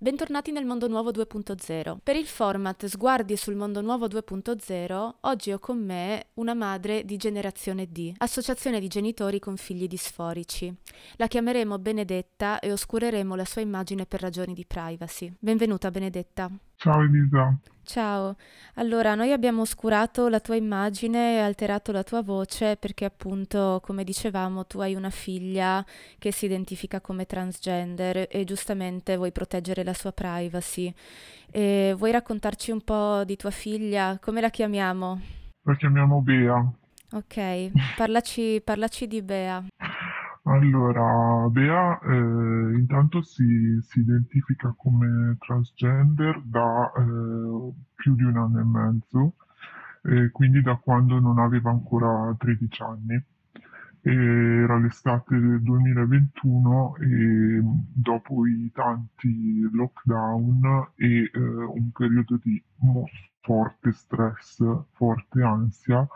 Bentornati nel Mondo Nuovo 2.0. Per il format Sguardi sul Mondo Nuovo 2.0, oggi ho con me una madre di generazione D, associazione di genitori con figli disforici. La chiameremo Benedetta e oscureremo la sua immagine per ragioni di privacy. Benvenuta Benedetta. Ciao Elisa. Ciao, allora noi abbiamo oscurato la tua immagine e alterato la tua voce perché appunto, come dicevamo, tu hai una figlia che si identifica come transgender e giustamente vuoi proteggere la sua privacy. E vuoi raccontarci un po' di tua figlia? Come la chiamiamo? La chiamiamo Bea. Ok, parlaci, parlaci di Bea. Allora, Bea eh, intanto si, si identifica come transgender da eh, più di un anno e mezzo, eh, quindi da quando non aveva ancora 13 anni. Era l'estate del 2021 e dopo i tanti lockdown e eh, un periodo di forte stress, forte ansia,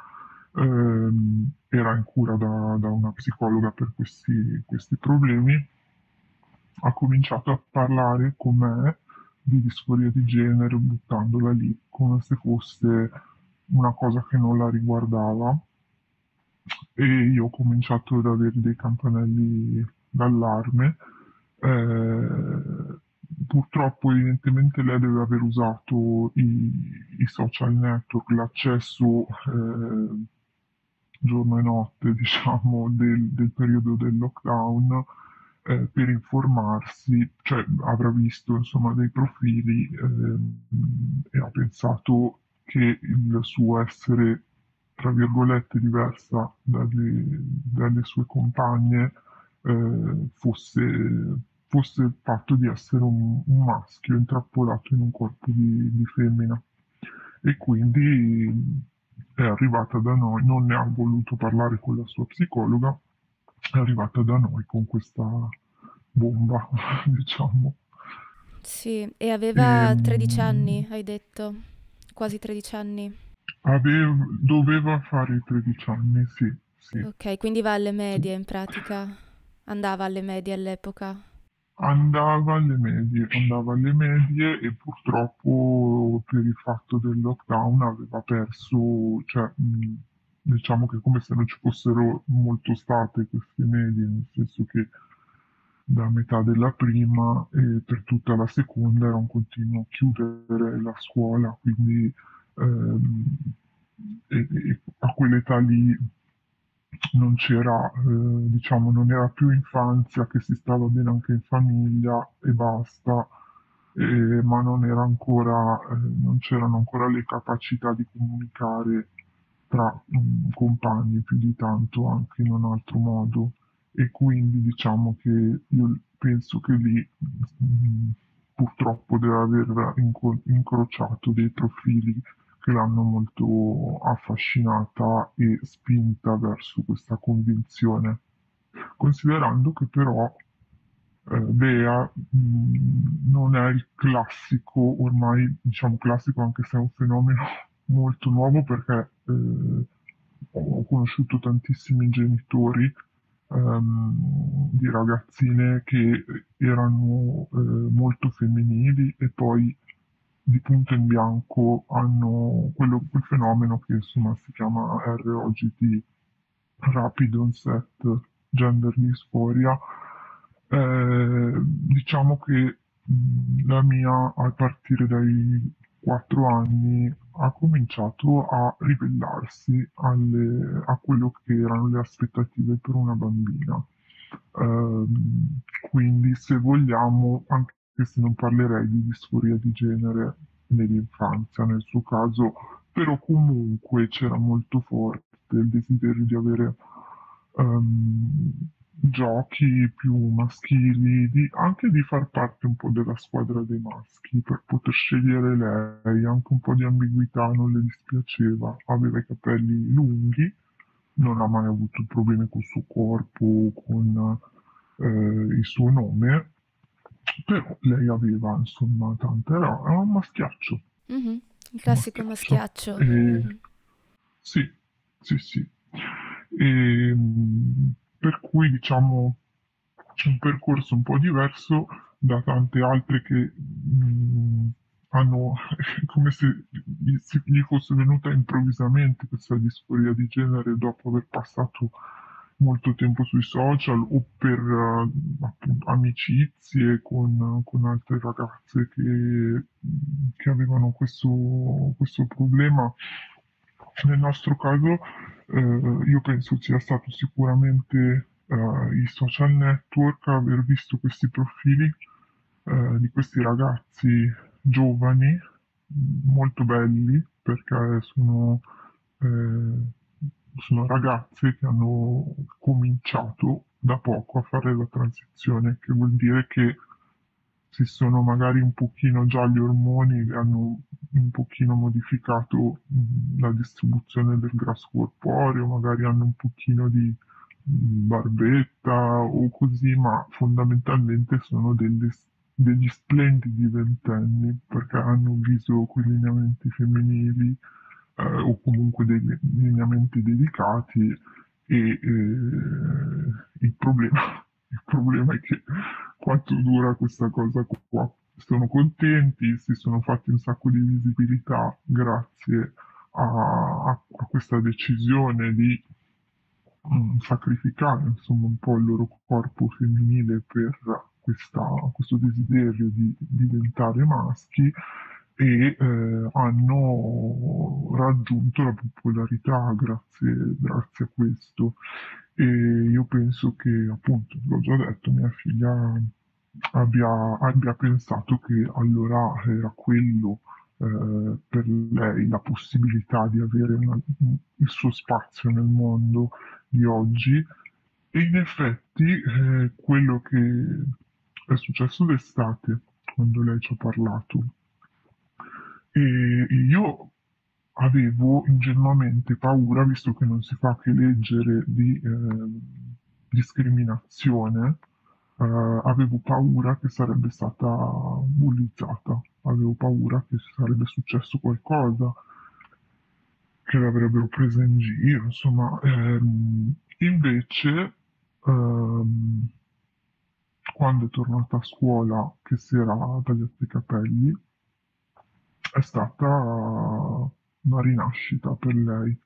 era in cura da, da una psicologa per questi, questi, problemi, ha cominciato a parlare con me di disforia di genere buttandola lì come se fosse una cosa che non la riguardava e io ho cominciato ad avere dei campanelli d'allarme. Eh, purtroppo evidentemente lei deve aver usato i, i social network, l'accesso eh, giorno e notte, diciamo, del, del periodo del lockdown eh, per informarsi, cioè avrà visto insomma dei profili eh, e ha pensato che il suo essere tra virgolette diversa dalle, dalle sue compagne eh, fosse, fosse il fatto di essere un, un, maschio intrappolato in un corpo di, di femmina. E quindi è arrivata da noi, non ne ha voluto parlare con la sua psicologa, è arrivata da noi con questa bomba, diciamo. Sì, e aveva e, ehm, 13 anni, hai detto, quasi 13 anni. Aveva, doveva fare i 13 anni, sì, sì. Ok, quindi va alle medie in pratica, andava alle medie all'epoca. Andava alle medie, andava alle medie e purtroppo per il fatto del lockdown aveva perso, cioè diciamo che come se non ci fossero molto state queste medie, nel senso che da metà della prima e per tutta la seconda era un continuo chiudere la scuola, quindi ehm, e, e a quell'età lì non c'era, eh, diciamo, non era più infanzia, che si stava bene anche in famiglia e basta, eh, ma non, era ancora, eh, non c'erano ancora le capacità di comunicare tra um, compagni più di tanto anche in un altro modo. E quindi diciamo che io penso che lì mh, mm, purtroppo deve aver inco- incrociato dei profili che l'hanno molto affascinata e spinta verso questa convinzione, considerando che però eh, Bea mh, non è il classico, ormai diciamo classico anche se è un fenomeno molto nuovo perché eh, ho conosciuto tantissimi genitori ehm, di ragazzine che erano eh, molto femminili e poi di punto in bianco hanno quello, quel fenomeno che insomma si chiama ROGT, Rapid Onset Gender Dysphoria. Eh, diciamo che la mia a partire dai 4 anni ha cominciato a ribellarsi alle, a quello che erano le aspettative per una bambina. Eh, quindi se vogliamo anche che se non parlerei di disforia di genere nell'infanzia nel suo caso, però comunque c'era molto forte il desiderio di avere um, giochi più maschili, di, anche di far parte un po' della squadra dei maschi per poter scegliere lei, anche un po' di ambiguità non le dispiaceva, aveva i capelli lunghi, non ha mai avuto problemi col suo corpo, con eh, il suo nome però lei aveva insomma tante, era, era un maschiaccio. Mm-hmm. Il classico maschiaccio. maschiaccio. E, mm-hmm. Sì, sì, sì. E, per cui diciamo un percorso un po' diverso da tante altre che mh, hanno, è come se gli, gli fosse venuta improvvisamente questa disforia di genere dopo aver passato molto tempo sui social o per uh, appunto, amicizie con, con, altre ragazze che, che avevano questo, questo, problema. Nel nostro caso uh, io penso sia stato sicuramente uh, i social network aver visto questi profili di questi ragazzi giovani, molto belli, perché sono eh, sono ragazze che hanno cominciato da poco a fare la transizione, che vuol dire che si sono magari un pochino già gli ormoni, hanno un pochino modificato la distribuzione del grasso corporeo, magari hanno un pochino di barbetta o così, ma fondamentalmente sono delle, degli splendidi ventenni perché hanno viso con lineamenti femminili, eh, o comunque dei lineamenti dedicati e eh, il, problema, il problema è che quanto dura questa cosa qua. Sono contenti, si sono fatti un sacco di visibilità grazie a, a, questa decisione di um, sacrificare insomma un po' il loro corpo femminile per questa, questo desiderio di diventare maschi e eh, hanno raggiunto la popolarità grazie, grazie, a questo. E io penso che, appunto, l'ho già detto, mia figlia abbia, abbia pensato che allora era quello eh, per lei la possibilità di avere una, il suo spazio nel mondo di oggi e in effetti eh, quello che è successo d'estate quando lei ci ha parlato e io avevo ingenuamente paura, visto che non si fa che leggere di eh, discriminazione, eh, avevo paura che sarebbe stata bullizzata, avevo paura che sarebbe successo qualcosa, che l'avrebbero presa in giro, insomma. Ehm, invece, ehm, quando è tornata a scuola, che si era tagliati i capelli, è stata una rinascita per lei,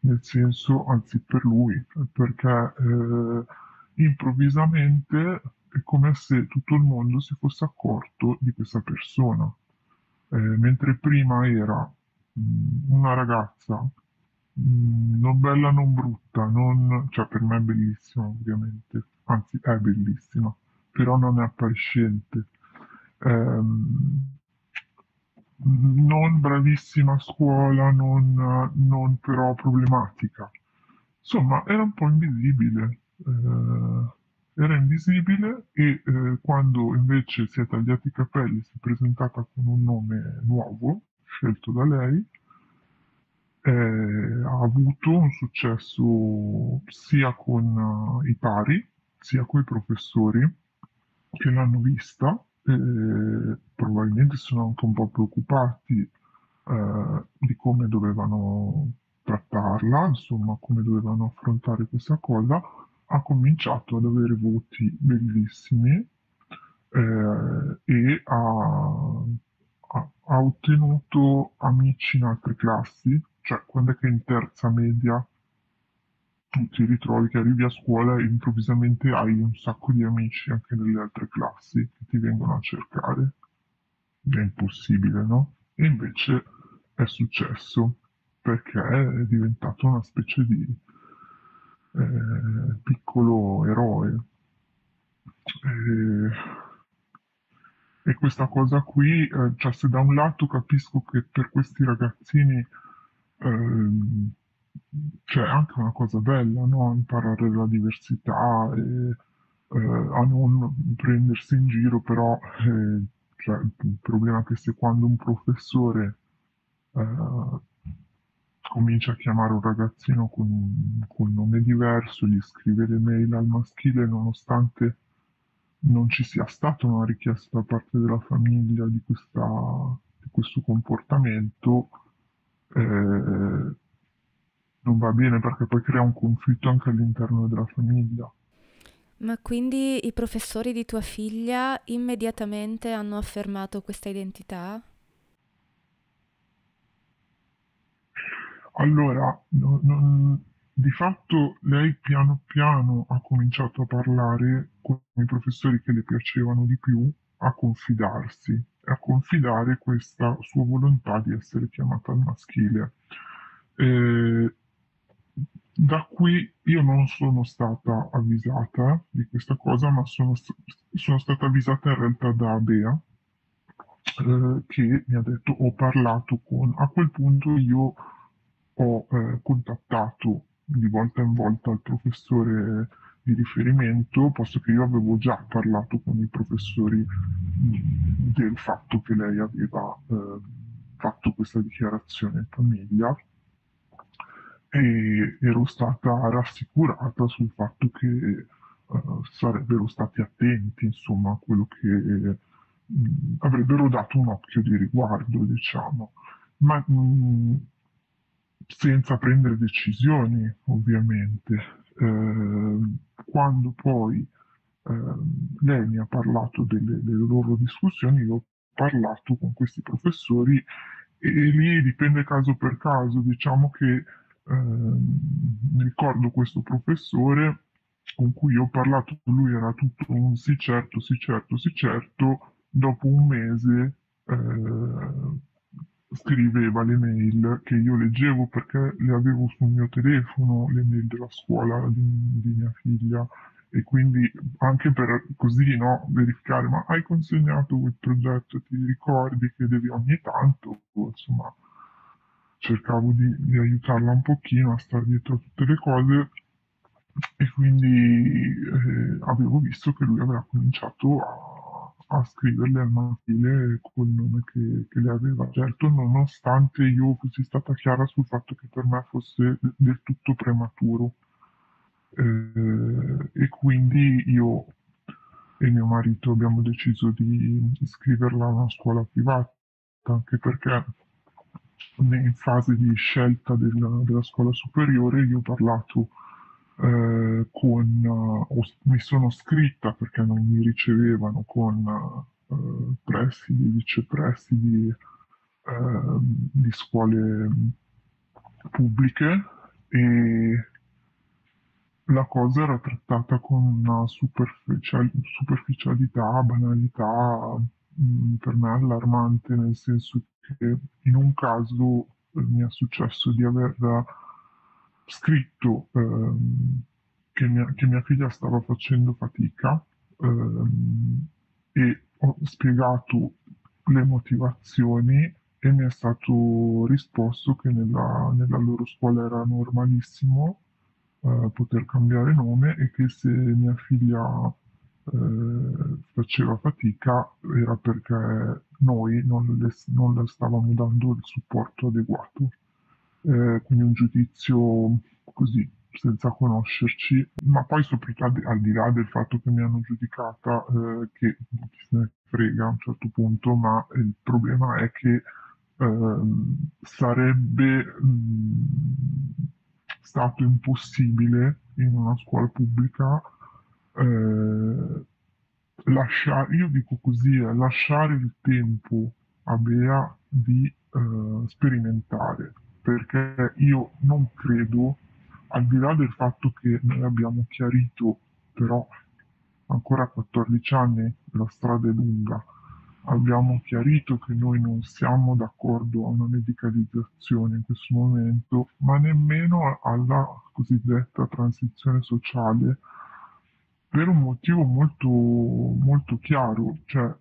nel senso, anzi per lui, perché eh, improvvisamente è come se tutto il mondo si fosse accorto di questa persona, eh, mentre prima era mh, mm, una ragazza mh, mm, non bella non brutta, non, cioè per me è bellissima ovviamente, anzi è bellissima, però non è appariscente. Um, non bravissima a scuola, non, non però problematica. Insomma, era un po' invisibile. Eh, era invisibile e eh, quando invece si è tagliati i capelli, si è presentata con un nome nuovo, scelto da lei, eh, ha avuto un successo sia con uh, i pari, sia con i professori che l'hanno vista e probabilmente sono anche un po' preoccupati eh, di come dovevano trattarla, insomma, come dovevano affrontare questa cosa, ha cominciato ad avere voti bellissimi eh, e ha, ha, ha, ottenuto amici in altre classi, cioè quando è che in terza media ti ritrovi che arrivi a scuola e improvvisamente hai un sacco di amici anche nelle altre classi che ti vengono a cercare. È impossibile, no? E invece è successo perché è diventato una specie di eh, piccolo eroe. E, e, questa cosa qui, eh, cioè se da un lato capisco che per questi ragazzini eh, cioè, anche una cosa bella, no? Imparare la diversità e eh, a non prendersi in giro, però eh, cioè, il problema è che se quando un professore eh, comincia a chiamare un ragazzino con, con nome diverso, gli scrive le mail al maschile, nonostante non ci sia stata una richiesta da parte della famiglia di, questa, di questo comportamento, eh, non va bene perché poi crea un conflitto anche all'interno della famiglia. Ma quindi i professori di tua figlia immediatamente hanno affermato questa identità? Allora, no- non- di fatto lei piano piano ha cominciato a parlare con i professori che le piacevano di più, a confidarsi, a confidare questa sua volontà di essere chiamata al maschile. Eh, da qui io non sono stata avvisata di questa cosa, ma sono, sono stata avvisata in realtà da Bea, eh, che mi ha detto ho parlato con... A quel punto io ho eh, contattato di volta in volta il professore di riferimento, posto che io avevo già parlato con i professori del fatto che lei aveva eh, fatto questa dichiarazione in famiglia e ero stata rassicurata sul fatto che eh, sarebbero stati attenti, insomma, a quello che mh, avrebbero dato un occhio di riguardo, diciamo, ma mh, senza prendere decisioni, ovviamente. Eh, quando poi eh, lei mi ha parlato delle, delle loro discussioni, io ho parlato con questi professori e lì dipende caso per caso, diciamo che mi ricordo questo professore con cui ho parlato, lui era tutto un sì certo, sì certo, sì certo, dopo un mese eh, scriveva le mail che io leggevo perché le avevo sul mio telefono, le mail della scuola di, di mia figlia. E quindi anche per così no, verificare ma hai consegnato quel progetto, ti ricordi che devi ogni tanto, insomma cercavo di, di aiutarla un pochino a stare dietro a tutte le cose e quindi eh, avevo visto che lui aveva cominciato a, a scriverle al maschile col nome che, che le aveva scelto, nonostante io fossi stata chiara sul fatto che per me fosse del tutto prematuro. Eh, e quindi io e mio marito abbiamo deciso di iscriverla a una scuola privata, anche perché in fase di scelta della, della scuola superiore io ho parlato eh, con, ho, mi sono scritta perché non mi ricevevano con uh, presidi, vicepresidi uh, di scuole pubbliche e la cosa era trattata con una superficial- superficialità, banalità mh, per me allarmante, nel senso che in un caso eh, mi è successo di aver scritto ehm, che, mia, che, mia, figlia stava facendo fatica ehm, e ho spiegato le motivazioni e mi è stato risposto che nella, nella loro scuola era normalissimo eh, poter cambiare nome e che se mia figlia eh, faceva fatica era perché noi non le, non le stavamo dando il supporto adeguato. Eh, quindi un giudizio così, senza conoscerci, ma poi soprattutto al di, là del fatto che mi hanno giudicata, eh, che chi se ne frega a un certo punto, ma il problema è che ehm, sarebbe mh, stato impossibile in una scuola pubblica eh, lasciare, io dico così, è lasciare il tempo a Bea di eh, sperimentare, perché io non credo, al di là del fatto che noi abbiamo chiarito, però ancora a 14 anni la strada è lunga, abbiamo chiarito che noi non siamo d'accordo a una medicalizzazione in questo momento, ma nemmeno alla cosiddetta transizione sociale per un motivo molto, molto chiaro, cioè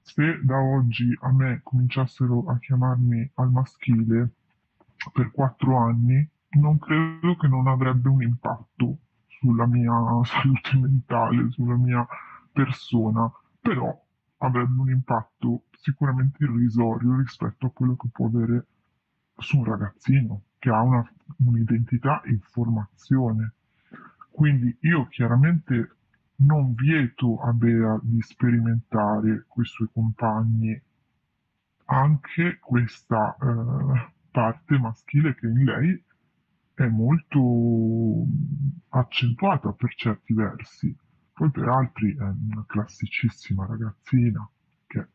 se da oggi a me cominciassero a chiamarmi al maschile per quattro anni, non credo che non avrebbe un impatto sulla mia salute mentale, sulla mia persona, però avrebbe un impatto sicuramente irrisorio rispetto a quello che può avere su un ragazzino che ha una, un'identità in formazione. Quindi io chiaramente non vieto a Bea di sperimentare coi suoi compagni anche questa eh, parte maschile che in lei è molto accentuata per certi versi. Poi per altri è una classicissima ragazzina che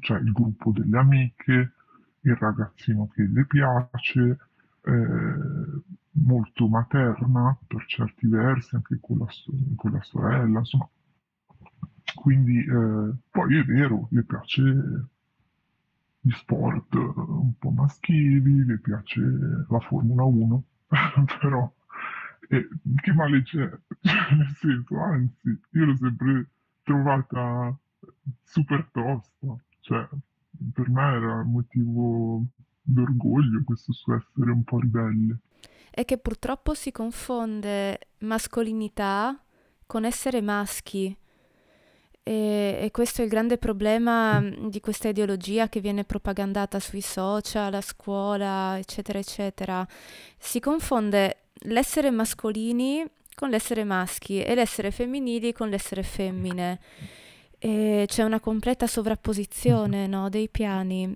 cioè il gruppo delle amiche, il ragazzino che le piace, eh, molto materna per certi versi, anche con la, con la sorella, insomma. Quindi eh, poi è vero, le piace gli sport un po' maschili, le piace la Formula 1, però eh, che male c'è? Nel senso, anzi, io l'ho sempre trovata super tosta, cioè per me era motivo d'orgoglio questo suo essere un po' ribelle. È che purtroppo si confonde mascolinità con essere maschi. E, e, questo è il grande problema di questa ideologia che viene propagandata sui social, a scuola, eccetera, eccetera. Si confonde l'essere mascolini con l'essere maschi e l'essere femminili con l'essere femmine. E c'è una completa sovrapposizione no, dei piani.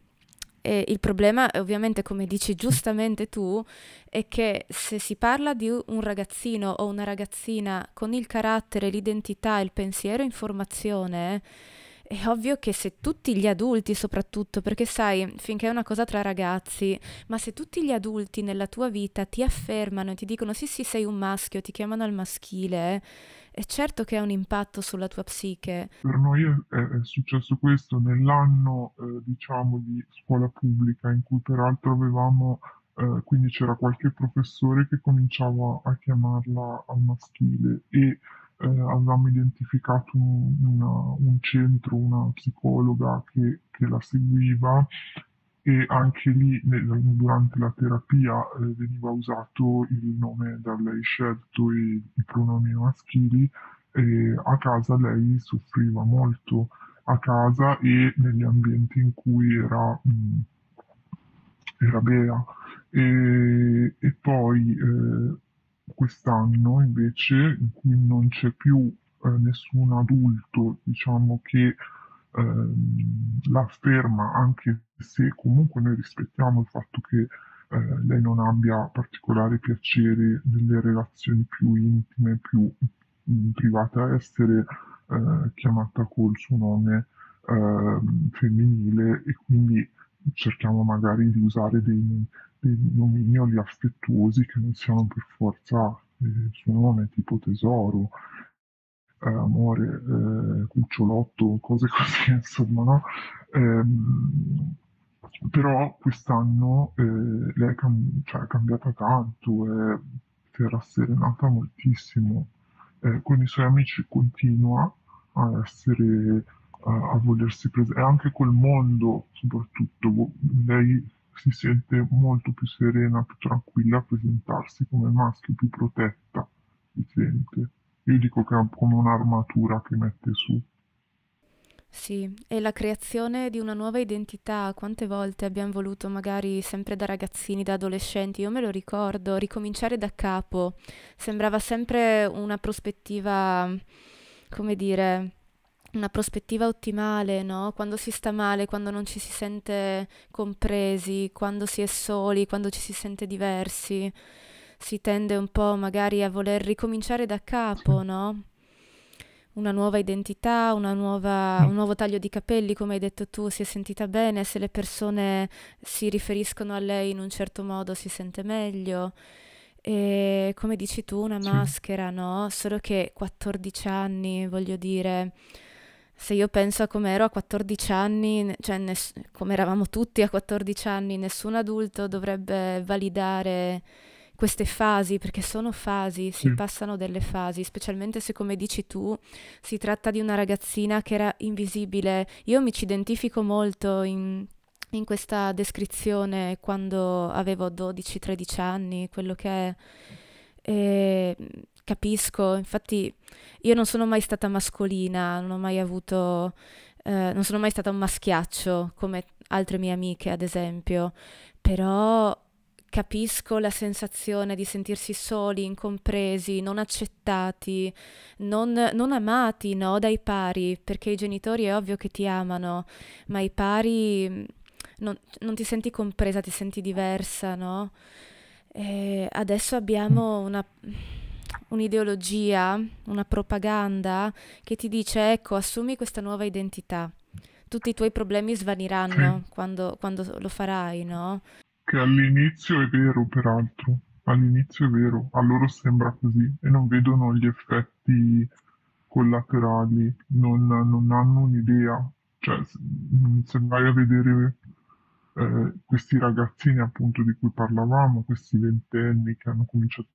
E il problema, ovviamente, come dici giustamente tu, è che se si parla di un ragazzino o una ragazzina con il carattere, l'identità, il pensiero in formazione, è ovvio che se tutti gli adulti soprattutto, perché sai, finché è una cosa tra ragazzi, ma se tutti gli adulti nella tua vita ti affermano e ti dicono sì sì sei un maschio, ti chiamano al maschile, è certo che ha un impatto sulla tua psiche. Per noi è, è successo questo nell'anno, eh, diciamo, di scuola pubblica, in cui peraltro avevamo, eh, quindi c'era qualche professore che cominciava a chiamarla al maschile e eh, avevamo identificato un, una, un centro, una psicologa che, che la seguiva e anche lì durante la terapia eh, veniva usato il nome da lei scelto e i pronomi maschili e a casa lei soffriva molto a casa e negli ambienti in cui era, mh, era Bea. E, e poi eh, quest'anno invece in cui non c'è più eh, nessun adulto diciamo che la afferma anche se comunque noi rispettiamo il fatto che eh, lei non abbia particolare piacere nelle relazioni più intime, più mh, mm, private a essere eh, chiamata col suo nome eh, femminile e quindi cerchiamo magari di usare dei, dei nomignoli affettuosi che non siano per forza eh, il suo nome tipo tesoro amore, eh, cucciolotto, cose così, insomma, no? Ehm, però quest'anno eh, lei è, cam- cioè, è cambiata tanto, è, si è rasserenata moltissimo, eh, con i suoi amici continua a essere, a, a volersi presentare, e anche col mondo soprattutto, lei si sente molto più serena, più tranquilla a presentarsi come maschio, più protetta si sente. Io dico che è come un'armatura che mette su. Sì, e la creazione di una nuova identità, quante volte abbiamo voluto, magari sempre da ragazzini, da adolescenti, io me lo ricordo, ricominciare da capo, sembrava sempre una prospettiva, come dire, una prospettiva ottimale, no? Quando si sta male, quando non ci si sente compresi, quando si è soli, quando ci si sente diversi si tende un po' magari a voler ricominciare da capo, no? Una nuova identità, una nuova, mm. un nuovo taglio di capelli, come hai detto tu, si è sentita bene, se le persone si riferiscono a lei in un certo modo si sente meglio. E come dici tu, una sì. maschera, no? Solo che 14 anni, voglio dire, se io penso a come ero a 14 anni, cioè ness- come eravamo tutti a 14 anni, nessun adulto dovrebbe validare queste fasi, perché sono fasi, si mm. passano delle fasi, specialmente se come dici tu si tratta di una ragazzina che era invisibile. Io mi ci identifico molto in, in questa descrizione quando avevo 12-13 anni, quello che è. E capisco, infatti io non sono mai stata mascolina, non ho mai avuto, eh, non sono mai stata un maschiaccio come altre mie amiche ad esempio, però capisco la sensazione di sentirsi soli, incompresi, non accettati, non, non, amati no, dai pari, perché i genitori è ovvio che ti amano, ma i pari mm, non, non ti senti compresa, ti senti diversa, no? E adesso abbiamo una, un'ideologia, una propaganda che ti dice ecco, assumi questa nuova identità. Tutti i tuoi problemi svaniranno quando, quando lo farai, no? Che all'inizio è vero, peraltro, all'inizio è vero, a loro sembra così. E non vedono gli effetti collaterali, non, non hanno un'idea. Cioè, se se vai a vedere eh, questi ragazzini appunto di cui parlavamo, questi ventenni che hanno cominciato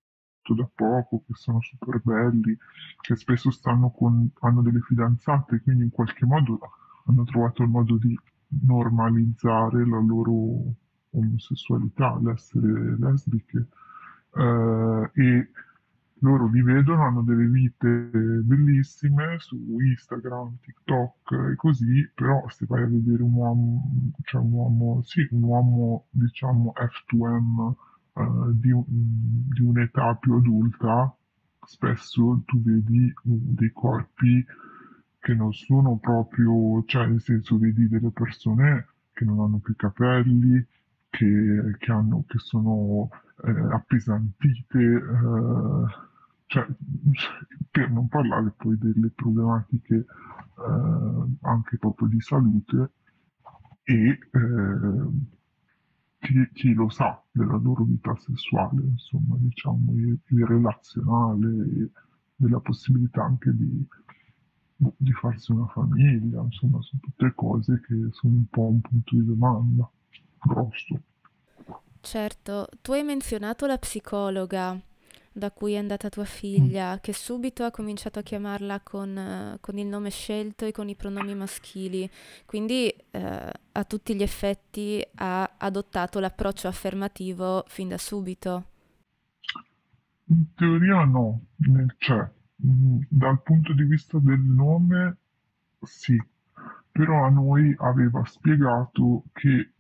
da poco, che sono super belli, che spesso stanno con, hanno delle fidanzate, quindi in qualche modo hanno trovato il modo di normalizzare la loro omosessualità, l'essere lesbiche, eh, e loro li vedono, hanno delle vite bellissime su Instagram, TikTok e così, però se vai a vedere un uomo, cioè un uomo, sì, un uomo diciamo F2M eh, di, di un'età più adulta, spesso tu vedi dei corpi che non sono proprio, cioè nel senso vedi delle persone che non hanno più capelli, che, che hanno, che sono eh, appesantite, eh, cioè, per non parlare poi delle problematiche eh, anche proprio di salute e eh, chi, chi lo sa della loro vita sessuale, insomma, diciamo, e, relazionale, della possibilità anche di, di farsi una famiglia, insomma, sono tutte cose che sono un po' un punto di domanda grosso. Certo, tu hai menzionato la psicologa da cui è andata tua Mm. figlia, che subito ha cominciato a chiamarla con, eh, con il nome scelto e con i pronomi maschili, quindi eh, a tutti gli effetti ha adottato l'approccio affermativo fin da subito. In teoria no, cioè, mm, dal punto di vista del nome sì, però a noi aveva spiegato che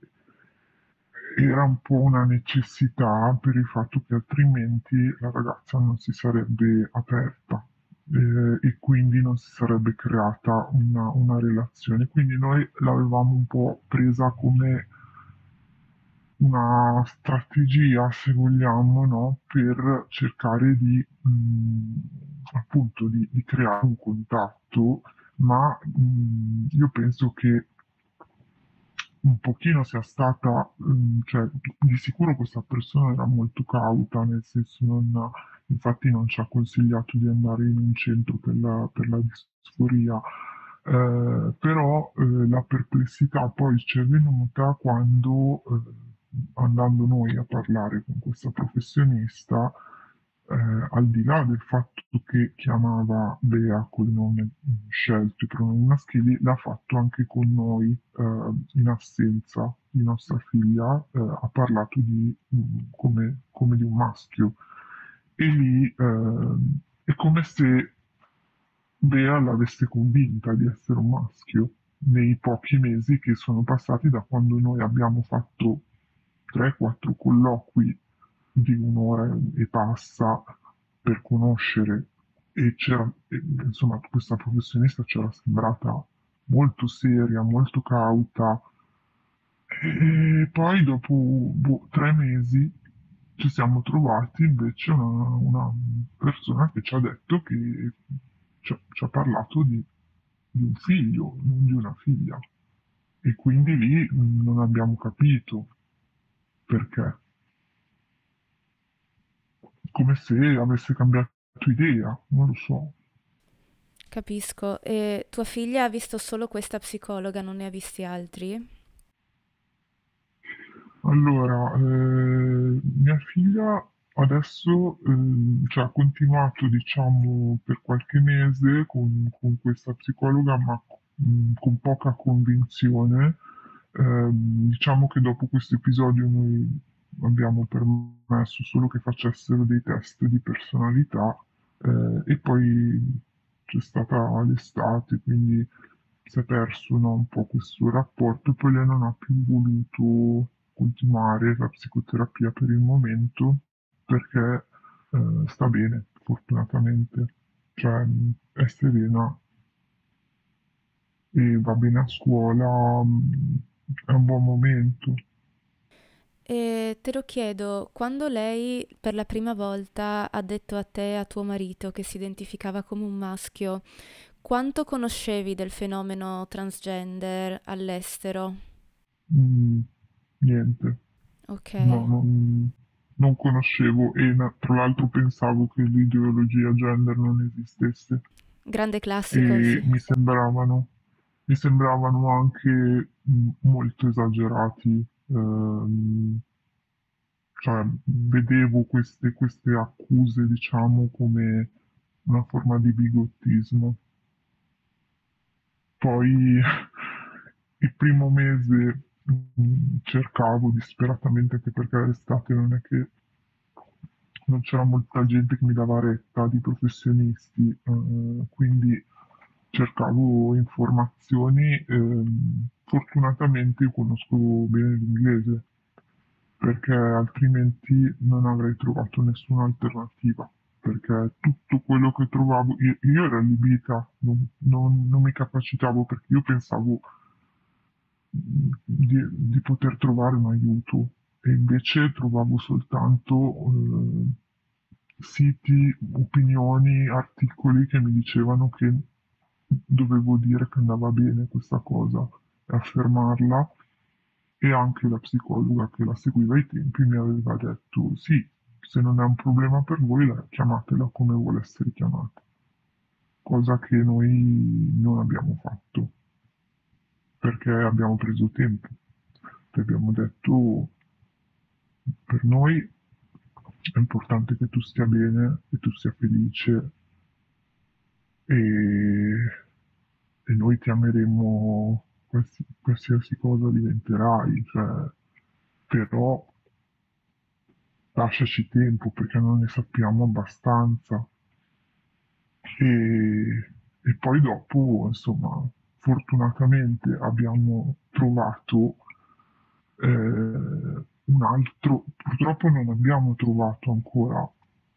era un po' una necessità per il fatto che altrimenti la ragazza non si sarebbe aperta eh, e quindi non si sarebbe creata una, una relazione. Quindi noi l'avevamo un po' presa come una strategia, se vogliamo, no, per cercare di, mh, appunto, di, di creare un contatto, ma mh, io penso che un pochino sia stata, mh, cioè, di sicuro questa persona era molto cauta, nel senso non, infatti non ci ha consigliato di andare in un centro per la, per la disforia, eh, però eh, la perplessità poi ci è venuta quando, eh, andando noi a parlare con questa professionista, eh, al di là del fatto che chiamava Bea col nome scelto, i pronomi maschili, l'ha fatto anche con noi eh, in assenza di nostra figlia, eh, ha parlato di, mm, come, come di un maschio. E lì eh, è come se Bea l'avesse convinta di essere un maschio nei pochi mesi che sono passati da quando noi abbiamo fatto 3-4 colloqui di un'ora e passa per conoscere e c'era, insomma, questa professionista c'era sembrata molto seria, molto cauta e poi dopo boh, tre mesi ci siamo trovati invece una, una persona che ci ha detto che ci ha, ci ha parlato di, di un figlio, non di una figlia. E quindi lì non abbiamo capito perché, come se avesse cambiato idea, non lo so. Capisco. E tua figlia ha visto solo questa psicologa, non ne ha visti altri? Allora, eh, mia figlia adesso ehm, cioè, ha continuato, diciamo, per qualche mese con, con questa psicologa, ma mh, con poca convinzione. Ehm, diciamo che dopo questo episodio noi abbiamo permesso solo che facessero dei test di personalità eh, e poi c'è stata l'estate, quindi si è perso no, un po' questo rapporto, poi lei non ha più voluto continuare la psicoterapia per il momento perché eh, sta bene, fortunatamente, cioè è serena e va bene a scuola, mh, è un buon momento. E te lo chiedo, quando lei per la prima volta ha detto a te a tuo marito che si identificava come un maschio, quanto conoscevi del fenomeno transgender all'estero? Mm, niente, Ok, no, non, non conoscevo e tra l'altro pensavo che l'ideologia gender non esistesse grande classico, e sì. mi sembravano, mi sembravano anche mm, molto esagerati. Ehm, cioè, vedevo queste, queste accuse, diciamo, come una forma di bigottismo. Poi il primo mese mh, cercavo disperatamente, anche perché l'estate non è che non c'era molta gente che mi dava retta di professionisti, eh, quindi cercavo informazioni. ehm, fortunatamente conosco bene l'inglese, perché altrimenti non avrei trovato nessuna alternativa. Perché tutto quello che trovavo, io, io ero allibita, non, non- non mi capacitavo perché io pensavo di, di poter trovare un aiuto e invece trovavo soltanto eh, siti, opinioni, articoli che mi dicevano che dovevo dire che andava bene questa cosa e affermarla e anche la psicologa che la seguiva ai tempi mi aveva detto sì, se non è un problema per voi, la- chiamatela come vuole essere chiamata, cosa che noi non abbiamo fatto perché abbiamo preso tempo. Ti abbiamo detto per noi è importante che tu stia bene, che tu sia felice e, e noi ti ameremo qualsi- qualsiasi cosa diventerai, cioè, però lasciaci tempo perché non ne sappiamo abbastanza. E, e poi dopo, insomma, fortunatamente abbiamo trovato eh, un altro, purtroppo non abbiamo trovato ancora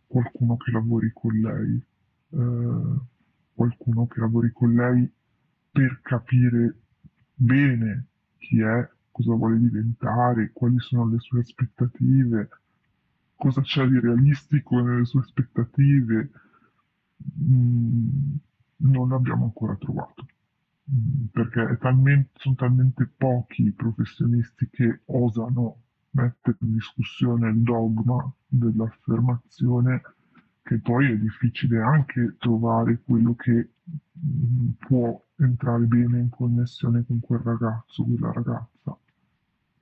qualcuno che lavori con lei, eh, qualcuno che lavori con lei per capire bene chi è, cosa vuole diventare, quali sono le sue aspettative, cosa c'è di realistico nelle sue aspettative, mm, non l'abbiamo ancora trovato. Mm, Perché talmente- sono talmente pochi i professionisti che osano mettere in discussione il dogma dell'affermazione, che poi è difficile anche trovare quello che mm, può entrare bene in connessione con quel ragazzo, quella ragazza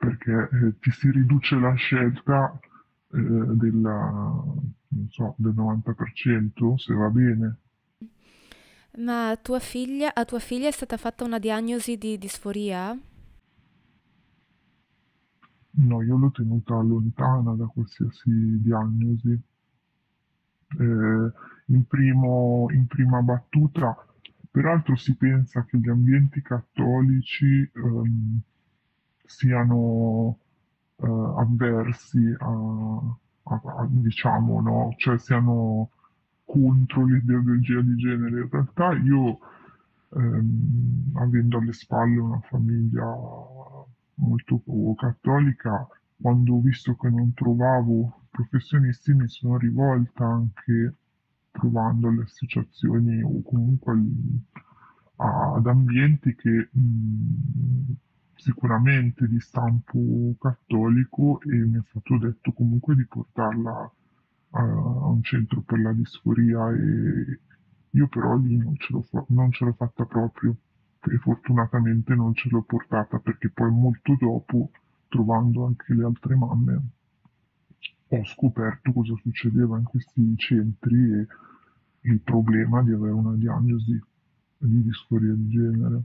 perché eh, ti si riduce la scelta eh, della, non so, del 90%, se va bene. Ma tua figlia, a tua figlia è stata fatta una diagnosi di disforia? No, io l'ho tenuta lontana da qualsiasi diagnosi. Eh, in primo- in prima battuta, peraltro si pensa che gli ambienti cattolici ehm, siano eh, avversi a, a- a- diciamo, no? Cioè siano contro l'ideologia di genere. In realtà io, ehm, avendo alle spalle una famiglia molto cattolica, quando ho visto che non trovavo professionisti mi sono rivolta anche provando alle associazioni o comunque a- ad ambienti che mh, sicuramente di stampo cattolico e mi è stato detto comunque di portarla a, a un centro per la disforia e io però lì non ce l'ho non ce l'ho fatta proprio e fortunatamente non ce l'ho portata perché poi molto dopo, trovando anche le altre mamme, ho scoperto cosa succedeva in questi centri e il problema di avere una diagnosi di disforia di genere,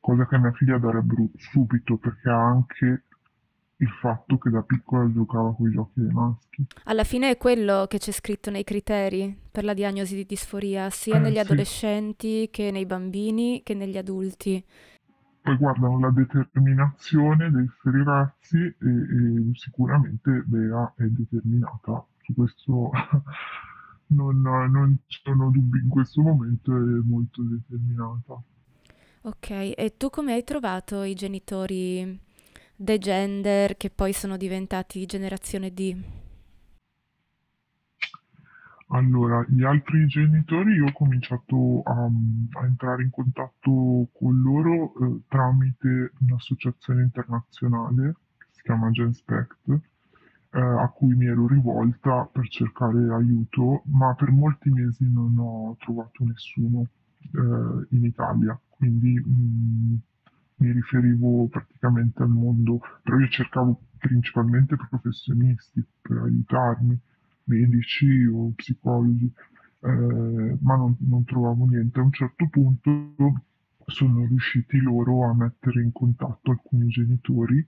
cosa che a mia figlia darebbero subito perché ha anche il fatto che da piccola giocava con i giochi dei maschi. Alla fine è quello che c'è scritto nei criteri per la diagnosi di disforia, sia Eh negli sì, adolescenti che nei bambini che negli adulti. Poi guardano la determinazione dei ragazzi e, e sicuramente Bea è determinata. Su questo non, non ci sono dubbi in questo momento, è molto determinata. Ok, e tu come hai trovato i genitori The Gender che poi sono diventati generazione D? Allora, gli altri genitori io ho cominciato a, a entrare in contatto con loro eh, tramite un'associazione internazionale che si chiama Genspect, eh, a cui mi ero rivolta per cercare aiuto, ma per molti mesi non ho trovato nessuno eh, in Italia, quindi mh, mi riferivo praticamente al mondo, però io cercavo principalmente professionisti per aiutarmi, medici o psicologi, eh, ma non, non trovavo niente. A un certo punto sono riusciti loro a mettere in contatto alcuni genitori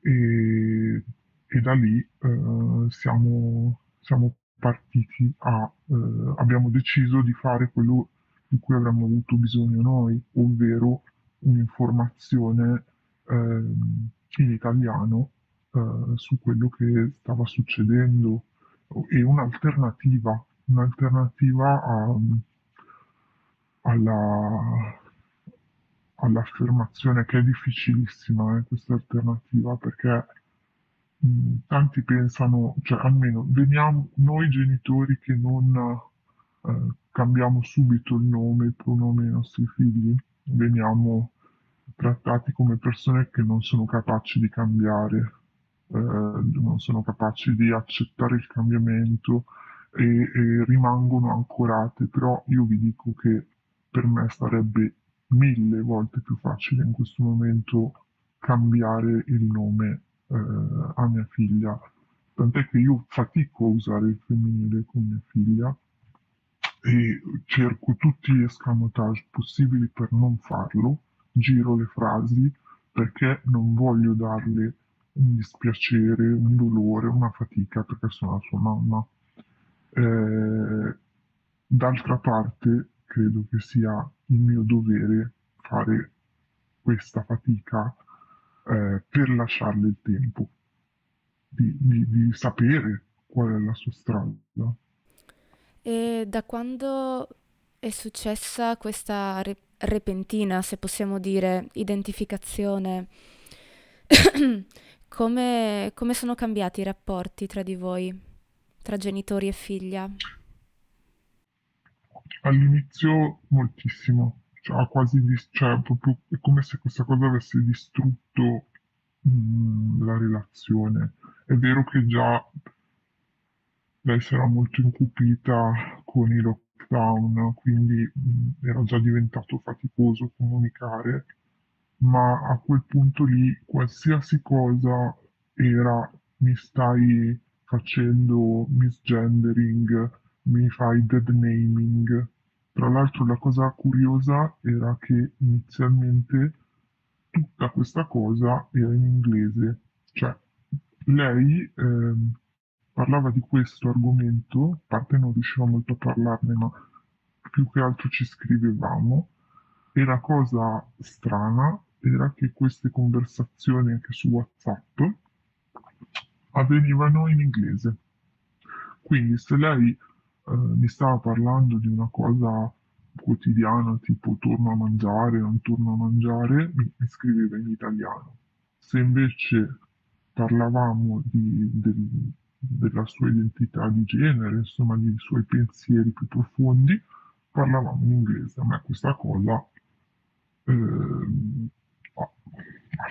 e, e da lì eh, siamo, siamo partiti a, eh, abbiamo deciso di fare quello di cui avremmo avuto bisogno noi, ovvero un'informazione ehm, in italiano eh, su quello che stava succedendo e un'alternativa, un'alternativa a, alla, all'affermazione che è difficilissima eh, questa alternativa perché mh, tanti pensano, cioè almeno veniamo noi genitori che non eh, cambiamo subito il nome, il pronome dei nostri figli, veniamo trattati come persone che non sono capaci di cambiare, non sono capaci di accettare il cambiamento e, e rimangono ancorate, però io vi dico che per me sarebbe mille volte più facile in questo momento cambiare il nome eh, a mia figlia, tant'è che io fatico a usare il femminile con mia figlia e cerco tutti gli escamotage possibili per non farlo, giro le frasi perché non voglio darle un dispiacere, un dolore, una fatica perché sono la sua mamma. Eh, d'altra parte credo che sia il mio dovere fare questa fatica eh, per lasciarle il tempo di, di, di sapere qual è la sua strada. E da quando è successa questa re- repentina, se possiamo dire, identificazione, come, come sono cambiati i rapporti tra di voi, tra genitori e figlia? All'inizio moltissimo, cioè, quasi cioè, proprio, è come se questa cosa avesse distrutto mm, la relazione. È vero che già lei si era molto incupita con i lockdown, quindi mh, era già diventato faticoso comunicare, ma a quel punto lì qualsiasi cosa era mi stai facendo misgendering, mi fai dead naming. Tra l'altro la cosa curiosa era che inizialmente tutta questa cosa era in inglese, cioè lei ehm, parlava di questo argomento, a parte non riusciva molto a parlarne, ma più che altro ci scrivevamo, e la cosa strana era che queste conversazioni anche su WhatsApp avvenivano in inglese. Quindi se lei eh, mi stava parlando di una cosa quotidiana, tipo torno a mangiare, non torno a mangiare, mi, mi scriveva in italiano. Se invece parlavamo di, del, della sua identità di genere, insomma, dei suoi pensieri più profondi, parlavamo in inglese. A me questa cosa eh, ha,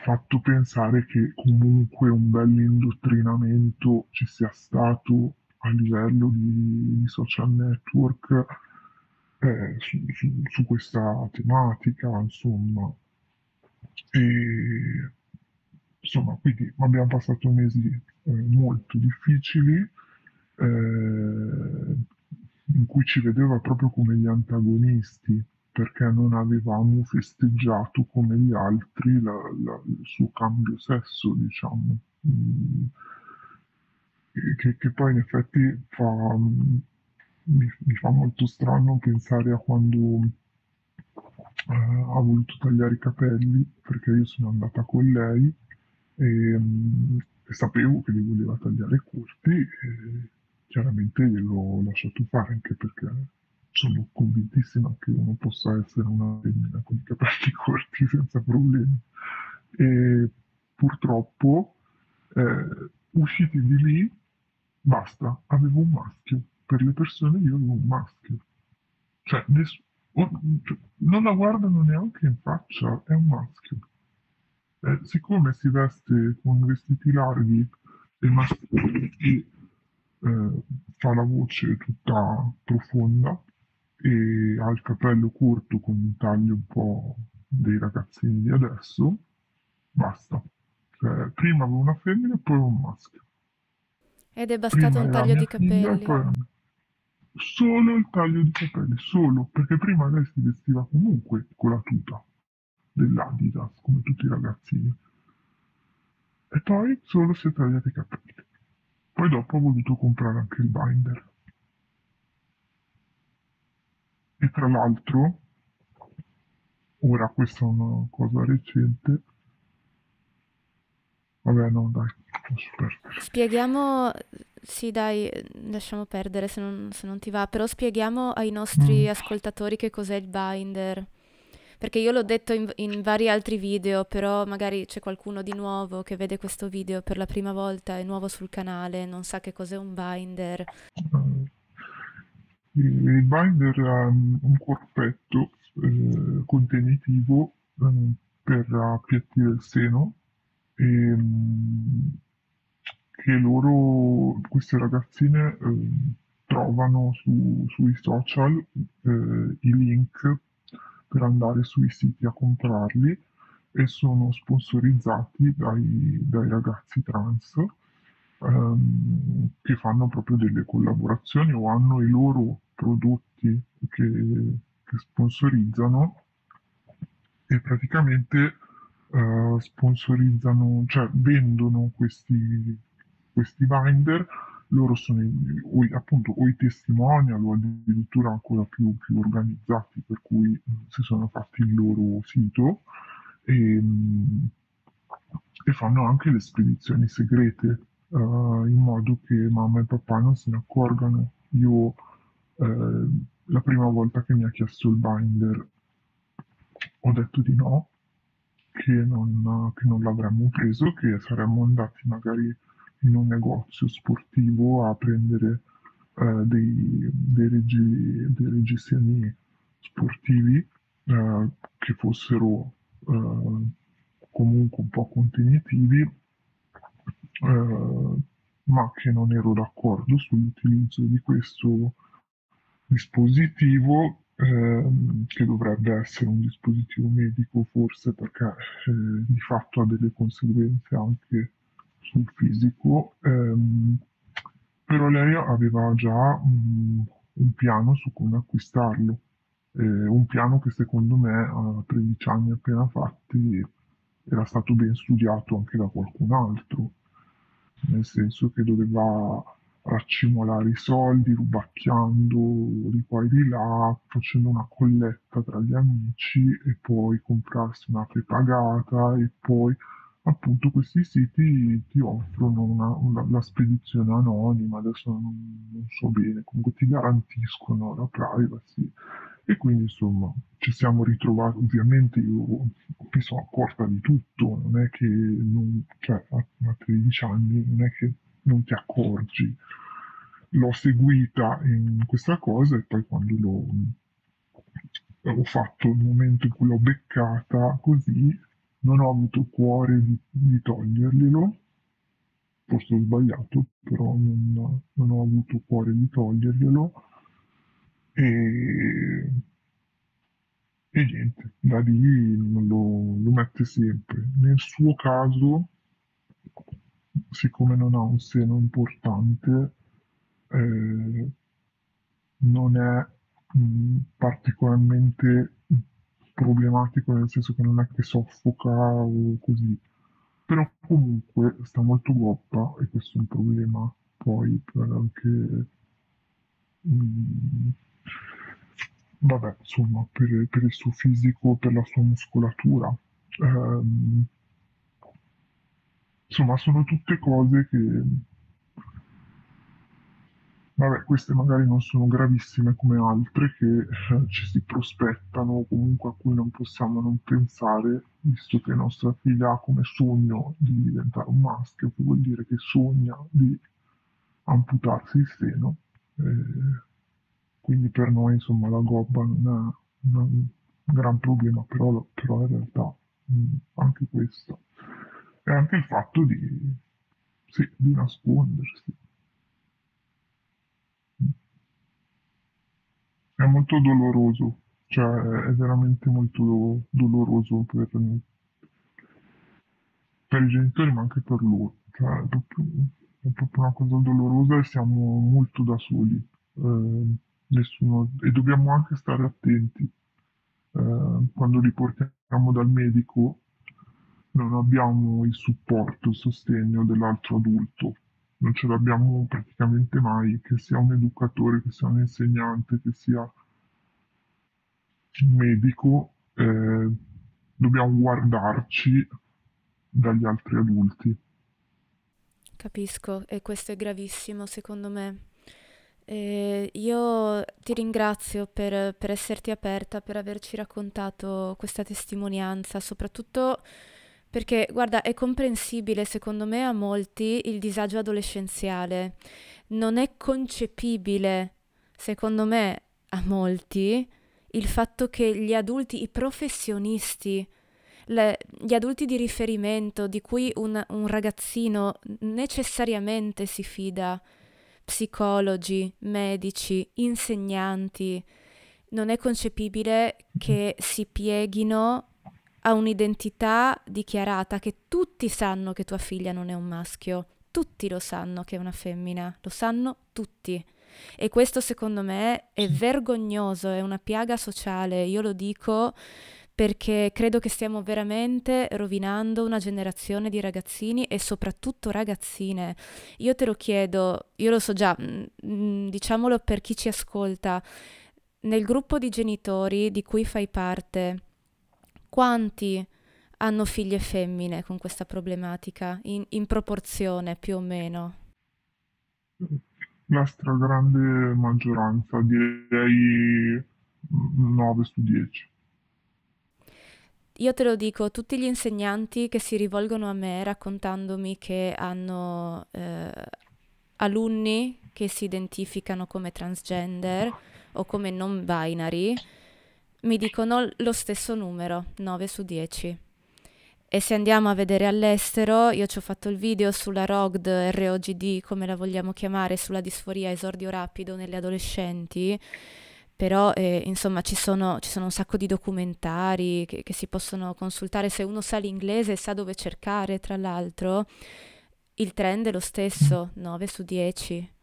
fatto pensare che comunque un bel indottrinamento ci sia stato a livello di, di social network eh, su, su, su, questa tematica, insomma. E, insomma, quindi abbiamo passato mesi eh, molto difficili eh, in cui ci vedeva proprio come gli antagonisti perché non avevamo festeggiato come gli altri la, la, il suo cambio sesso, diciamo. Mm, che, che, poi in effetti fa, mi, mi, fa molto strano pensare a quando eh, ha voluto tagliare i capelli, perché io sono andata con lei e, mm, e sapevo che li voleva tagliare corti e chiaramente gliel'ho lasciato fare anche perché sono convintissima che uno possa essere una femmina con i capelli corti senza problemi. E purtroppo, eh, usciti di lì, basta, avevo un maschio. Per le persone io avevo un maschio. Cioè, ness- cioè, non la guardano neanche in faccia, è un maschio. Eh, siccome si veste con vestiti larghi e, mas- e eh, fa la voce tutta profonda e ha il capello corto con un taglio un po' dei ragazzini di adesso, basta. Cioè, prima avevo una femmina e poi un maschio. Ed è bastato Prima un taglio di figlia capelli. mia. Solo il taglio di capelli, solo, perché prima lei si vestiva comunque con la tuta dell'Adidas, come tutti i ragazzini. E poi solo si è tagliati i capelli. Poi dopo ho voluto comprare anche il binder. E tra l'altro, ora questa è una cosa recente, vabbè no dai, lascio perdere. Spieghiamo, sì dai, lasciamo perdere se non, se non ti va, però spieghiamo ai nostri Mm, ascoltatori che cos'è il binder. Perché io l'ho detto in, in vari altri video, però magari c'è qualcuno di nuovo che vede questo video per la prima volta, è nuovo sul canale, non sa che cos'è un binder. Il binder ha un corpetto eh, contenitivo eh, per appiattire il seno e, mm, che loro, queste ragazzine, eh, trovano su- sui social eh, i link per andare sui siti a comprarli e sono sponsorizzati dai, dai ragazzi trans ehm, che fanno proprio delle collaborazioni o hanno i loro prodotti che, che sponsorizzano e praticamente eh, sponsorizzano, cioè vendono questi, questi binder, loro sono o appunto o i testimonial o addirittura ancora più, più organizzati per cui si sono fatti il loro sito e, e fanno anche le spedizioni segrete eh, in modo che mamma e papà non se ne accorgano. Io eh, la prima volta che mi ha chiesto il binder ho detto di no, che non, che non l'avremmo preso, che saremmo andati magari in un negozio sportivo a prendere eh, dei, dei, reggi- dei reggiseni sportivi eh, che fossero eh, comunque un po' contenitivi, eh, ma che non ero d'accordo sull'utilizzo di questo dispositivo ehm, che dovrebbe essere un dispositivo medico forse perché eh, di fatto ha delle conseguenze anche sul fisico, ehm, però lei aveva già mm, un piano su come acquistarlo, eh, un piano che secondo me a 13 anni appena fatti era stato ben studiato anche da qualcun altro nel senso che doveva raccimolare i soldi, rubacchiando di qua e di là, facendo una colletta tra gli amici e poi comprarsi una prepagata e poi appunto questi siti ti offrono una, una- la spedizione anonima, adesso non, non so bene, comunque ti garantiscono la privacy e quindi insomma ci siamo ritrovati, ovviamente io mi sono accorta di tutto, non è che non, cioè, a, a 13 anni non è che non ti accorgi. L'ho seguita in questa cosa e poi quando l'ho, ho fatto il momento in cui l'ho beccata così, non ho avuto cuore di, di toglierglielo, forse ho sbagliato, però non, non ho avuto cuore di toglierglielo e e niente, da lì lo, lo mette sempre. Nel suo caso, siccome non ha un seno importante, eh, non è mh, particolarmente problematico, nel senso che non è che soffoca o così. Però comunque sta molto goppa e questo è un problema poi per anche mh, vabbè, insomma, per, per il suo fisico, per la sua muscolatura. Ehm, insomma, sono tutte cose che Vabbè, queste magari non sono gravissime come altre che eh, ci si prospettano o comunque a cui non possiamo non pensare, visto che nostra figlia ha come sogno di diventare un maschio, che vuol dire che sogna di amputarsi il seno. Eh, quindi per noi, insomma, la gobba non è un gran problema, però, però in realtà mh, anche questo. E anche il fatto di, sì, di nascondersi. È molto doloroso, cioè è veramente molto doloroso per, per i genitori, ma anche per loro. Cioè, è proprio, è proprio una cosa dolorosa e siamo molto da soli. Eh, nessuno, e dobbiamo anche stare attenti. Eh, quando li portiamo dal medico, non abbiamo il supporto, il sostegno dell'altro adulto. Non ce l'abbiamo praticamente mai, che sia un educatore, che sia un insegnante, che sia un medico, eh, dobbiamo guardarci dagli altri adulti. Capisco, e questo è gravissimo secondo me. E io ti ringrazio per, per esserti aperta, per averci raccontato questa testimonianza, soprattutto perché, guarda, è comprensibile secondo me a molti il disagio adolescenziale. Non è concepibile, secondo me, a molti il fatto che gli adulti, i professionisti, le- gli adulti di riferimento di cui un, un ragazzino necessariamente si fida, psicologi, medici, insegnanti, non è concepibile che si pieghino a un'identità dichiarata che tutti sanno che tua figlia non è un maschio, tutti lo sanno che è una femmina, lo sanno tutti. E questo secondo me è vergognoso, è una piaga sociale, io lo dico perché credo che stiamo veramente rovinando una generazione di ragazzini e soprattutto ragazzine. Io te lo chiedo, io lo so già, mm, mm, diciamolo per chi ci ascolta, nel gruppo di genitori di cui fai parte, quanti hanno figlie femmine con questa problematica, in, in proporzione più o meno? La stragrande maggioranza, direi 9 su 10. Io te lo dico, tutti gli insegnanti che si rivolgono a me raccontandomi che hanno eh, alunni che si identificano come transgender o come non binary, mi dicono lo stesso numero, 9 su 10. E se andiamo a vedere all'estero, io ci ho fatto il video sulla ROGD, ROGD, come la vogliamo chiamare, sulla disforia esordio rapido nelle adolescenti, però eh, insomma ci sono, ci sono, un sacco di documentari che, che, si possono consultare, se uno sa l'inglese e sa dove cercare, tra l'altro, il trend è lo stesso, 9 su 10.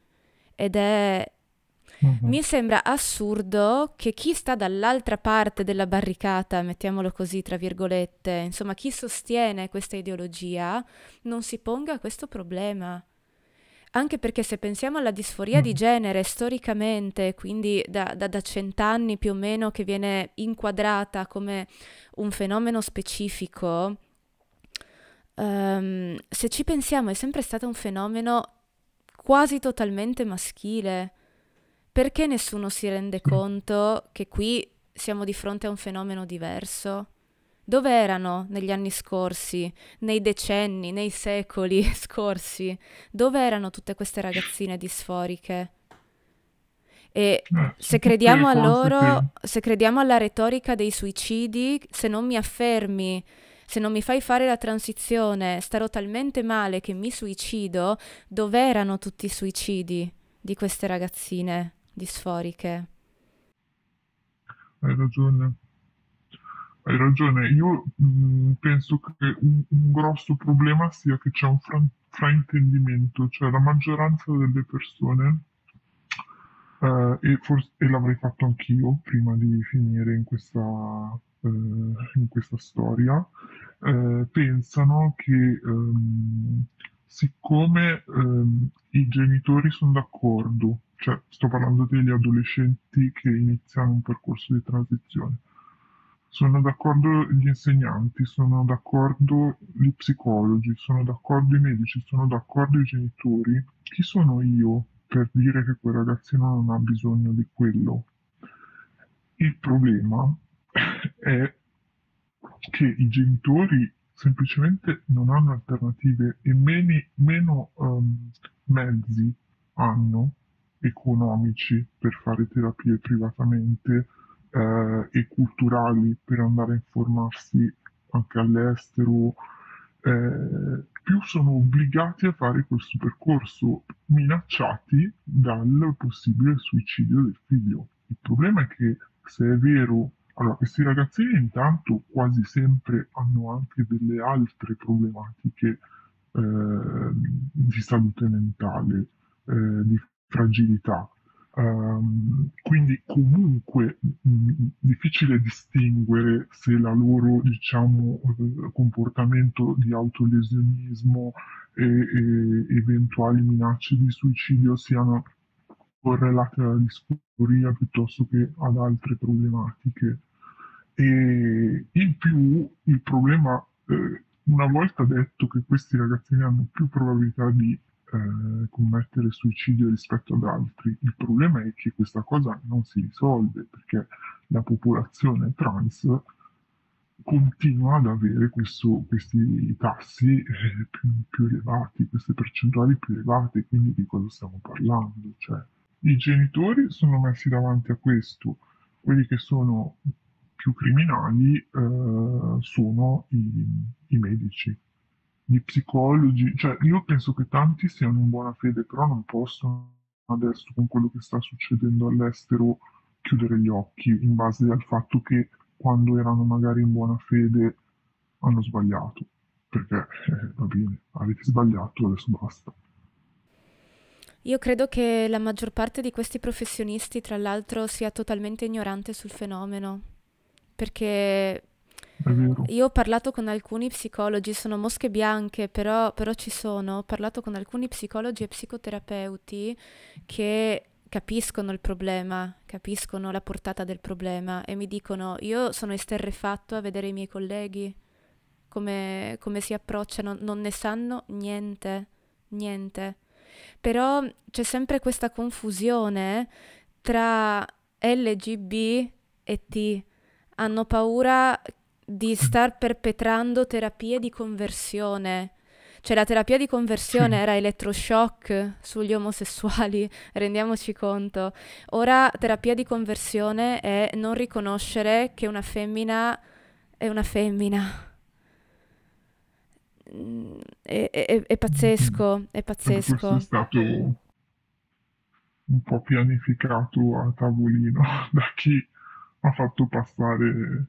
Ed è... Uh-huh. Mi sembra assurdo che chi sta dall'altra parte della barricata, mettiamolo così, tra virgolette, insomma, chi sostiene questa ideologia, non si ponga questo problema. Anche perché se pensiamo alla disforia di mm. genere storicamente, quindi da, da, da cent'anni più o meno che viene inquadrata come un fenomeno specifico, um, se ci pensiamo è sempre stato un fenomeno quasi totalmente maschile. Perché nessuno si rende conto che qui siamo di fronte a un fenomeno diverso? Dove erano negli anni scorsi, nei decenni, nei secoli scorsi? Dove erano tutte queste ragazzine disforiche? E eh, se crediamo a loro, se crediamo alla retorica dei suicidi, se non mi affermi, se non mi fai fare la transizione, starò talmente male che mi suicido, dove erano tutti i suicidi di queste ragazzine disforiche? Hai ragione. Hai ragione, io mh, penso che un, un grosso problema sia che c'è un fra- fraintendimento, cioè la maggioranza delle persone, eh, e, forse, e l'avrei fatto anch'io prima di finire in questa, eh, in questa storia, eh, pensano che ehm, siccome ehm, i genitori sono d'accordo, cioè sto parlando degli adolescenti che iniziano un percorso di transizione, sono d'accordo gli insegnanti, sono d'accordo gli psicologi, sono d'accordo i medici, sono d'accordo i genitori. Chi sono io per dire che quel ragazzino non ha bisogno di quello. Il problema è che i genitori semplicemente non hanno alternative e meni- meno ehm, mezzi hanno economici per fare terapie privatamente eh, e culturali per andare a informarsi anche all'estero, eh, più sono obbligati a fare questo percorso, minacciati dal possibile suicidio del figlio. Il problema è che se è vero, allora questi ragazzini intanto quasi sempre hanno anche delle altre problematiche eh, di salute mentale, eh, di fragilità. Um, quindi comunque mh, difficile distinguere se la loro diciamo, comportamento di autolesionismo e, e, eventuali minacce di suicidio siano correlate alla disforia piuttosto che ad altre problematiche. E in più il problema, eh, una volta detto che questi ragazzini hanno più probabilità di eh, commettere suicidio rispetto ad altri. Il problema è che questa cosa non si risolve perché la popolazione trans continua ad avere questo, questi tassi eh, più, più, elevati, queste percentuali più elevate, quindi di cosa stiamo parlando? Cioè, I genitori sono messi davanti a questo, quelli che sono più criminali eh, sono i, i medici di psicologi, cioè io penso che tanti siano in buona fede, però non possono adesso con quello che sta succedendo all'estero chiudere gli occhi in base al fatto che quando erano magari in buona fede hanno sbagliato, perché eh, va bene, avete sbagliato, adesso basta. Io credo che la maggior parte di questi professionisti, tra l'altro, sia totalmente ignorante sul fenomeno, perché io ho parlato con alcuni psicologi, sono mosche bianche, però, però ci sono. Ho parlato con alcuni psicologi e psicoterapeuti che capiscono il problema, capiscono la portata del problema e mi dicono: Io sono esterrefatto a vedere i miei colleghi come, come si approcciano, non ne sanno niente, niente. Però c'è sempre questa confusione tra LGB e T. Hanno paura di star perpetrando terapie di conversione. Cioè la terapia di conversione sì. era elettroshock sugli omosessuali, rendiamoci conto. Ora terapia di conversione è non riconoscere che una femmina è una femmina. Mm, è, è, è pazzesco, è pazzesco. Questo è stato un po' pianificato a tavolino da chi ha fatto passare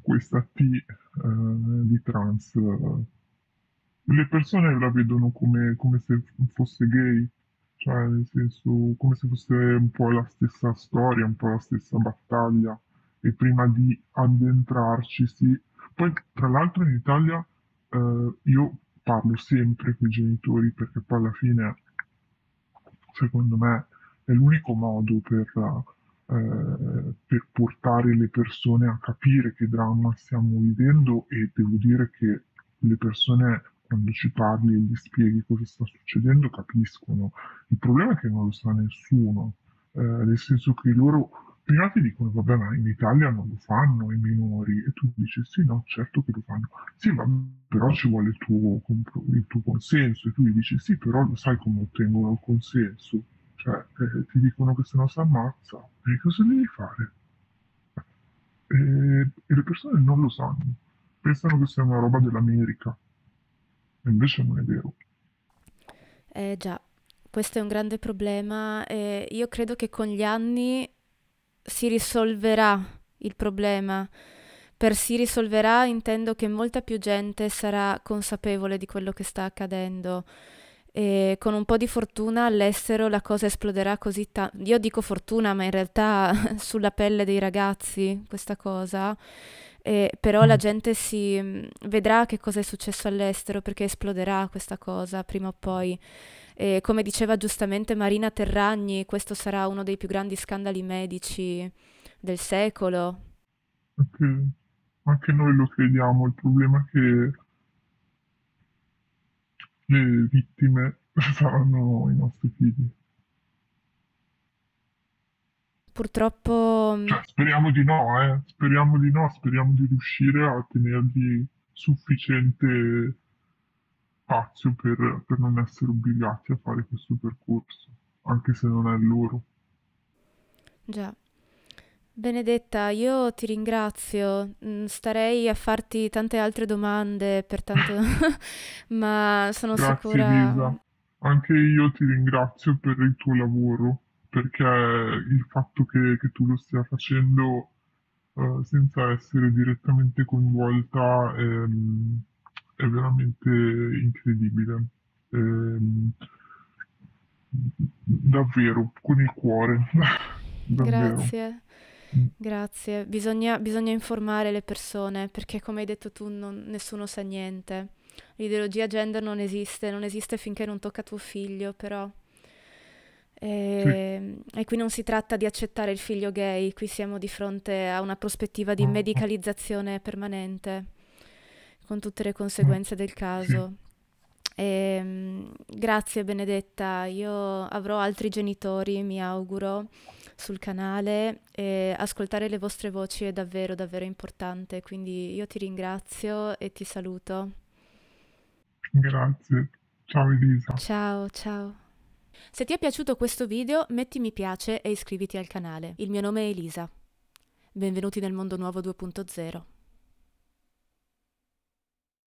questa T eh, di trans, le persone la vedono come, come se fosse gay, cioè nel senso come se fosse un po' la stessa storia, un po' la stessa battaglia e prima di addentrarci, sì. Poi tra l'altro in Italia eh, io parlo sempre con i genitori perché poi alla fine secondo me è l'unico modo per per portare le persone a capire che dramma stiamo vivendo e devo dire che le persone quando ci parli e gli spieghi cosa sta succedendo capiscono. Il problema è che non lo sa nessuno, eh, nel senso che loro prima ti dicono vabbè ma in Italia non lo fanno i minori. E tu dici sì no certo che lo fanno. Sì ma però ci vuole il tuo, il tuo consenso. E tu gli dici sì però lo sai come ottengono il consenso cioè eh, ti dicono che se no si ammazza, e cosa devi fare? E, e, le persone non lo sanno, pensano che sia una roba dell'America, e invece non è vero. Eh già, questo è un grande problema e io credo che con gli anni si risolverà il problema. Per si risolverà intendo che molta più gente sarà consapevole di quello che sta accadendo e con un po' di fortuna all'estero la cosa esploderà così tanto. Io dico fortuna, ma in realtà sulla pelle dei ragazzi questa cosa. E, però la mm. gente si mm, vedrà che cosa è successo all'estero perché esploderà questa cosa prima o poi. E come diceva giustamente Marina Terragni, questo sarà uno dei più grandi scandali medici del secolo. Anche, anche noi lo crediamo, il problema è che le vittime saranno i nostri figli. Purtroppo... Mm, cioè, speriamo di no, eh? Speriamo di no, speriamo di riuscire a tenergli sufficiente spazio per, per non essere obbligati a fare questo percorso, anche se non è loro. Già. Benedetta, io ti ringrazio. Mm, Starei a farti tante altre domande per tanto, ma sono Grazie sicura. Elisa, anche io ti ringrazio per il tuo lavoro, perché il fatto che, che tu lo stia facendo eh, senza essere direttamente coinvolta ehm, è veramente incredibile. Ehm, davvero, con il cuore, davvero. Grazie, grazie. Bisogna, bisogna informare le persone perché, come hai detto tu, non- nessuno sa niente. L'ideologia gender non esiste, non esiste finché non tocca tuo figlio, però. Sì, E, e qui non si tratta di accettare il figlio gay, qui siamo di fronte a una prospettiva di no, no, medicalizzazione permanente, con tutte le conseguenze del sì, caso. E, grazie Benedetta, io avrò altri genitori, mi auguro, sul canale e ascoltare le vostre voci è davvero, davvero importante, quindi io ti ringrazio e ti saluto. grazie. Ciao Elisa. Ciao, ciao. Se ti è piaciuto questo video, metti mi piace e iscriviti al canale. Il mio nome è Elisa. Benvenuti nel mondo nuovo 2.0.